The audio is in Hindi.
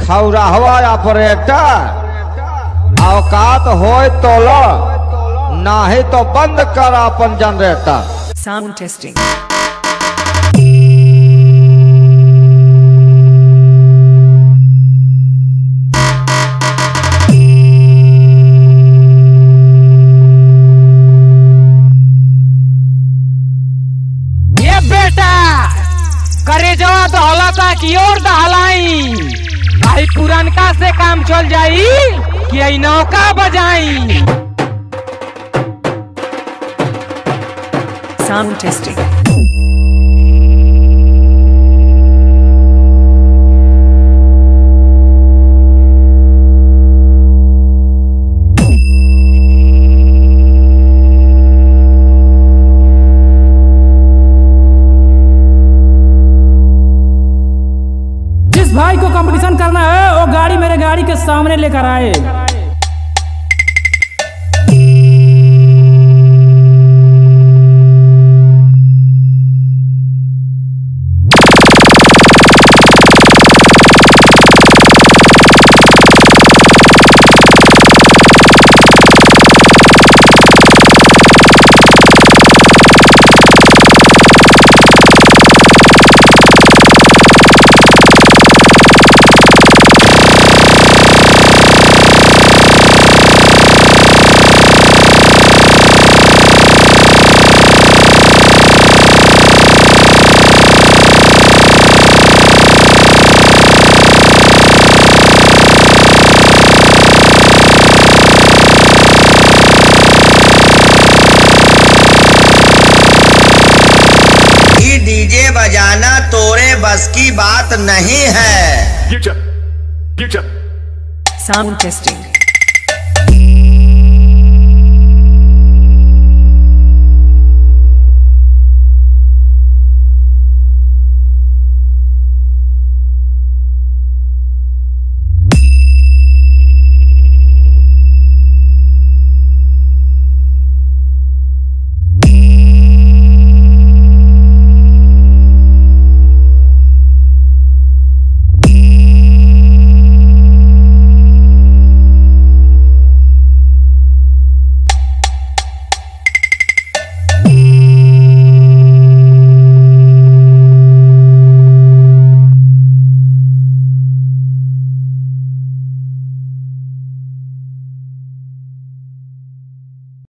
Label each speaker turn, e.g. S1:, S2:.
S1: खौराहवा ऑपरेटर औकात हो तो ना ही तो बंद कर अपन जनरेटर।
S2: Sound testing.
S3: करे जवा तो हलाता की ओर दहलाई भाई पुरनका से काम चल जाई कि नौका बजाई
S2: Sound testing.
S4: भाई को कंपटीशन करना है वो गाड़ी मेरे गाड़ी के सामने लेकर आए।
S5: बस की बात नहीं है।
S2: Sound testing